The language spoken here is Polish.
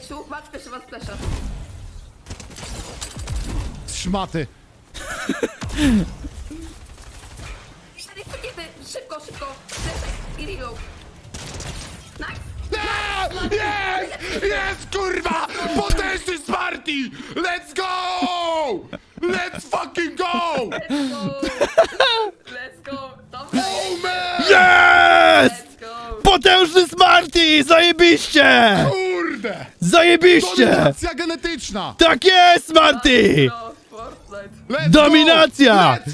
Ejciu, masz spleszę, masz spleszę. Szmaty. Cztery sekundy, szybko, szybko. Spleszę i reload. Nice. A, Jest! Jest, kurwa! Potężny Smarty! Let's go! Let's fucking go! Let's go. Let's go. Dobra. Jest! Let's go. Potężny Smarty! Zajebiście! Kurde! Zajebiście! Dominacja genetyczna! Tak jest, Smarty! No, Dominacja! Let's